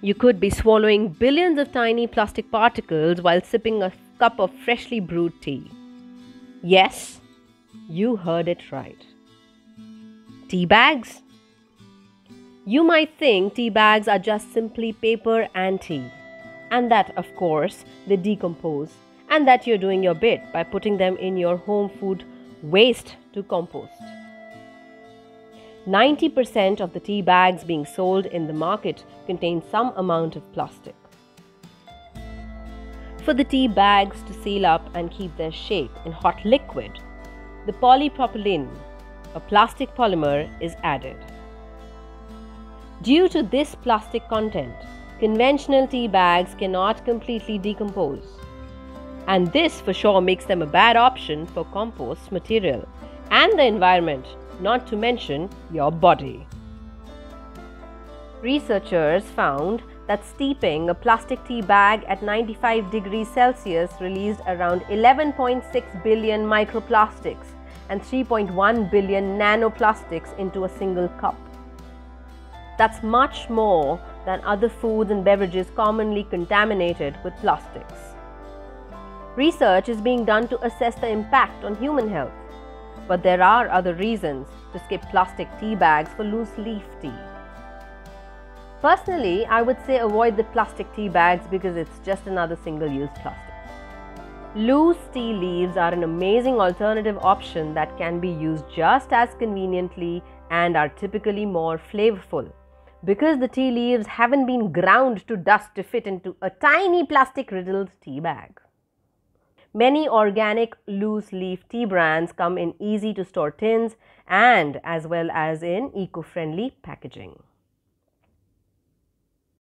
You could be swallowing billions of tiny plastic particles while sipping a cup of freshly brewed tea. Yes, you heard it right. Tea bags? You might think tea bags are just simply paper and tea, and that, of course, they decompose, and that you're doing your bit by putting them in your home food waste to compost. 90% of the tea bags being sold in the market contain some amount of plastic. For the tea bags to seal up and keep their shape in hot liquid, the polypropylene, a plastic polymer, is added. Due to this plastic content, conventional tea bags cannot completely decompose. And this for sure makes them a bad option for compost material and the environment, not to mention your body. Researchers found that steeping a plastic tea bag at 95 degrees Celsius released around 11.6 billion microplastics and 3.1 billion nanoplastics into a single cup. That's much more than other foods and beverages commonly contaminated with plastics. Research is being done to assess the impact on human health, but there are other reasons to skip plastic tea bags for loose leaf tea. Personally, I would say avoid the plastic tea bags because it's just another single use plastic. Loose tea leaves are an amazing alternative option that can be used just as conveniently and are typically more flavorful. Because the tea leaves haven't been ground to dust to fit into a tiny plastic riddled tea bag. Many organic loose leaf tea brands come in easy to store tins and as well as in eco friendly packaging.